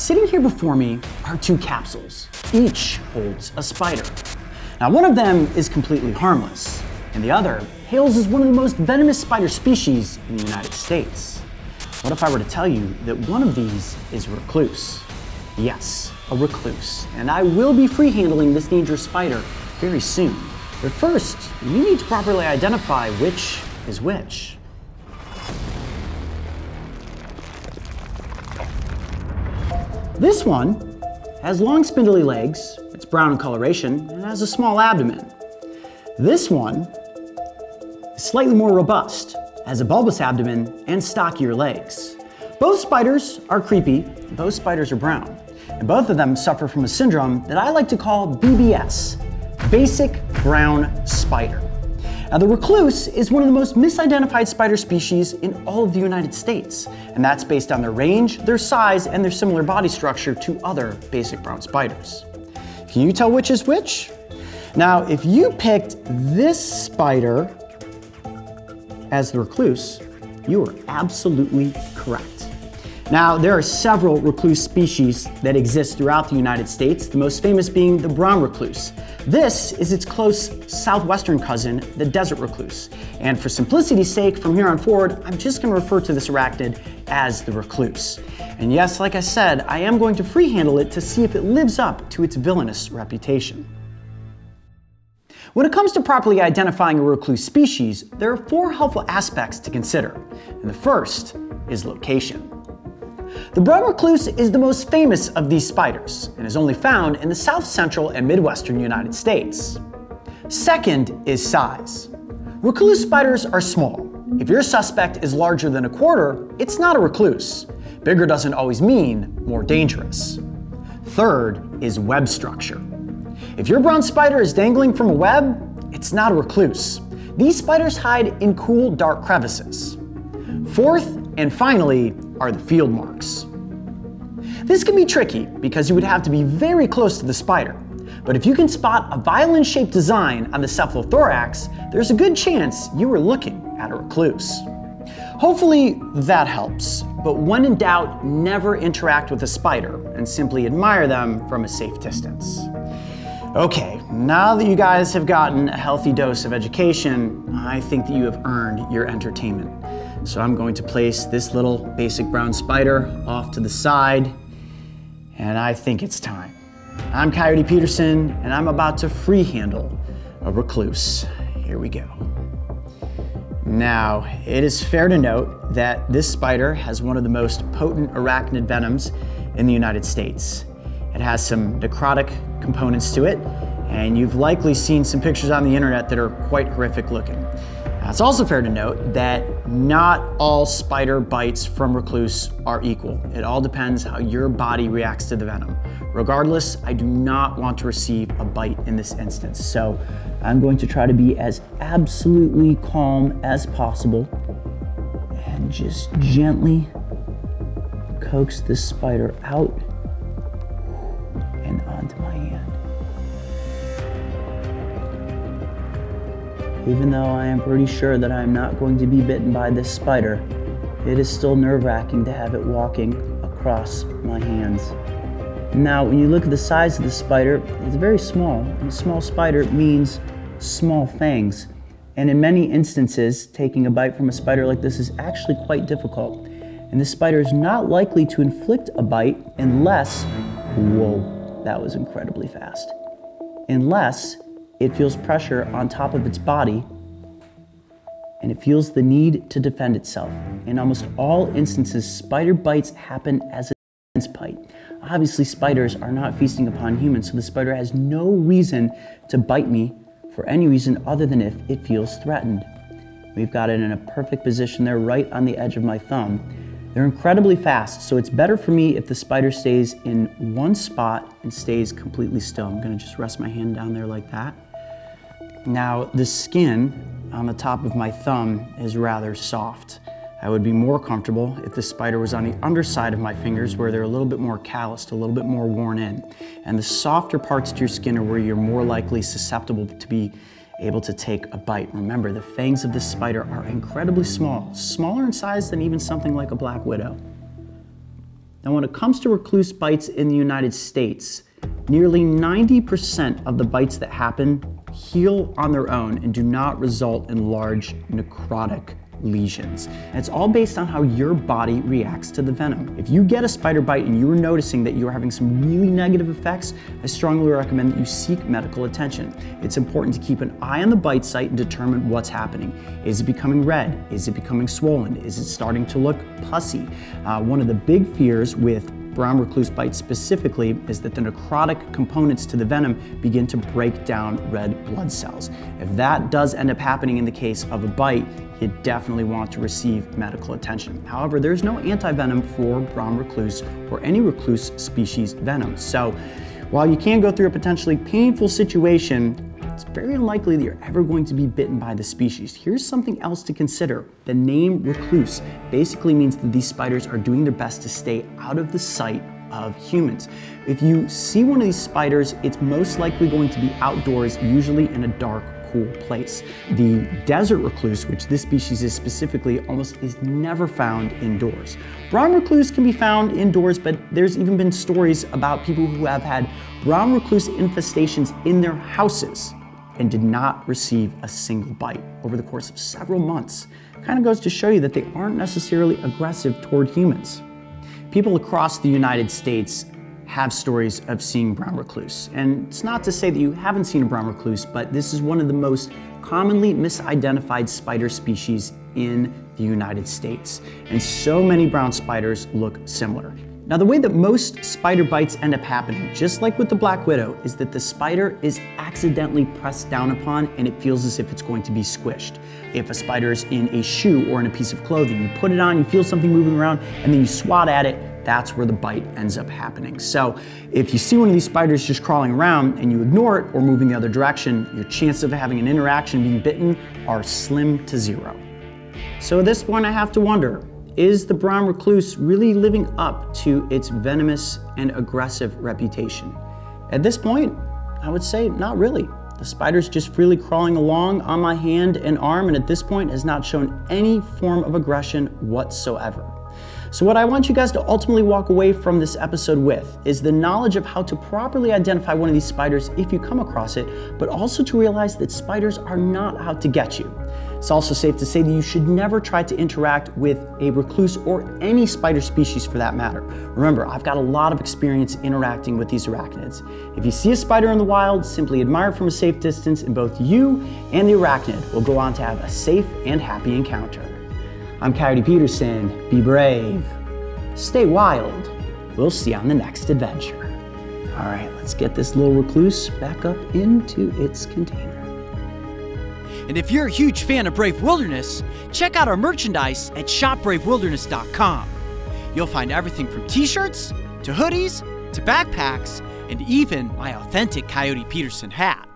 Sitting here before me are two capsules. Each holds a spider. Now, one of them is completely harmless, and the other hails as one of the most venomous spider species in the United States. What if I were to tell you that one of these is recluse? Yes, a recluse. And I will be free handling this dangerous spider very soon. But first, you need to properly identify which is which. This one has long spindly legs, it's brown in coloration, and has a small abdomen. This one is slightly more robust, has a bulbous abdomen and stockier legs. Both spiders are creepy, both spiders are brown, and both of them suffer from a syndrome that I like to call BBS, basic brown spider. Now, the recluse is one of the most misidentified spider species in all of the United States, and that's based on their range, their size, and their similar body structure to other basic brown spiders. Can you tell which is which? Now, if you picked this spider as the recluse, you are absolutely correct. Now, there are several recluse species that exist throughout the United States, the most famous being the brown recluse. This is its close southwestern cousin, the desert recluse. And for simplicity's sake, from here on forward, I'm just gonna refer to this arachnid as the recluse. And yes, like I said, I am going to free handle it to see if it lives up to its villainous reputation. When it comes to properly identifying a recluse species, there are four helpful aspects to consider. And the first is location. The brown recluse is the most famous of these spiders and is only found in the south central and midwestern United States. Second is size. Recluse spiders are small. If your suspect is larger than a quarter, it's not a recluse. Bigger doesn't always mean more dangerous. Third is web structure. If your brown spider is dangling from a web, it's not a recluse. These spiders hide in cool, dark crevices. Fourth, and finally, are the field marks. This can be tricky because you would have to be very close to the spider. But if you can spot a violin-shaped design on the cephalothorax, there's a good chance you were looking at a recluse. Hopefully that helps, but when in doubt, never interact with a spider and simply admire them from a safe distance. Okay, now that you guys have gotten a healthy dose of education, I think that you have earned your entertainment. So I'm going to place this little basic brown spider off to the side, and I think it's time. I'm Coyote Peterson, and I'm about to free handle a recluse. Here we go. Now, it is fair to note that this spider has one of the most potent arachnid venoms in the United States. It has some necrotic components to it, and you've likely seen some pictures on the internet that are quite horrific looking. It's also fair to note that not all spider bites from recluse are equal. It all depends how your body reacts to the venom. Regardless, I do not want to receive a bite in this instance. So I'm going to try to be as absolutely calm as possible and just gently coax this spider out Even though I am pretty sure that I am not going to be bitten by this spider, it is still nerve wracking to have it walking across my hands. Now, when you look at the size of the spider, it's very small. And a small spider means small fangs. And in many instances, taking a bite from a spider like this is actually quite difficult. And this spider is not likely to inflict a bite unless, whoa, that was incredibly fast. Unless it feels pressure on top of its body and it feels the need to defend itself. In almost all instances, spider bites happen as a defense bite. Obviously, spiders are not feasting upon humans, so the spider has no reason to bite me for any reason other than if it feels threatened. We've got it in a perfect position there, right on the edge of my thumb. They're incredibly fast, so it's better for me if the spider stays in one spot and stays completely still. I'm gonna just rest my hand down there like that. Now, the skin on the top of my thumb is rather soft. I would be more comfortable if the spider was on the underside of my fingers where they're a little bit more calloused, a little bit more worn in. And the softer parts to your skin are where you're more likely susceptible to be able to take a bite. Remember, the fangs of this spider are incredibly small, smaller in size than even something like a black widow. Now, when it comes to recluse bites in the United States, nearly 90% of the bites that happen heal on their own and do not result in large necrotic lesions. And it's all based on how your body reacts to the venom. If you get a spider bite and you're noticing that you're having some really negative effects, I strongly recommend that you seek medical attention. It's important to keep an eye on the bite site and determine what's happening. Is it becoming red? Is it becoming swollen? Is it starting to look pussy? Uh, one of the big fears with brown recluse bite specifically is that the necrotic components to the venom begin to break down red blood cells. If that does end up happening in the case of a bite, you definitely want to receive medical attention. However, there's no antivenom for brown recluse or any recluse species venom. So while you can go through a potentially painful situation, it's very unlikely that you're ever going to be bitten by the species. Here's something else to consider. The name recluse basically means that these spiders are doing their best to stay out of the sight of humans. If you see one of these spiders, it's most likely going to be outdoors, usually in a dark cool place. The desert recluse, which this species is specifically, almost is never found indoors. Brown recluse can be found indoors, but there's even been stories about people who have had brown recluse infestations in their houses and did not receive a single bite over the course of several months. Kind of goes to show you that they aren't necessarily aggressive toward humans. People across the United States have stories of seeing brown recluse. And it's not to say that you haven't seen a brown recluse, but this is one of the most commonly misidentified spider species in the United States. And so many brown spiders look similar. Now, the way that most spider bites end up happening, just like with the black widow, is that the spider is accidentally pressed down upon and it feels as if it's going to be squished. If a spider is in a shoe or in a piece of clothing, you put it on, you feel something moving around, and then you swat at it, that's where the bite ends up happening. So if you see one of these spiders just crawling around and you ignore it or moving the other direction, your chances of having an interaction being bitten are slim to zero. So at this point I have to wonder, is the brown recluse really living up to its venomous and aggressive reputation? At this point, I would say not really. The spider's just freely crawling along on my hand and arm and at this point has not shown any form of aggression whatsoever. So, what I want you guys to ultimately walk away from this episode with is the knowledge of how to properly identify one of these spiders if you come across it, but also to realize that spiders are not out to get you. It's also safe to say that you should never try to interact with a recluse or any spider species for that matter. Remember, I've got a lot of experience interacting with these arachnids. If you see a spider in the wild, simply admire from a safe distance, and both you and the arachnid will go on to have a safe and happy encounter. I'm Coyote Peterson. Be brave. Stay wild. We'll see you on the next adventure. All right, let's get this little recluse back up into its container. And if you're a huge fan of Brave Wilderness, check out our merchandise at shopbravewilderness.com. You'll find everything from t shirts to hoodies to backpacks and even my authentic Coyote Peterson hat.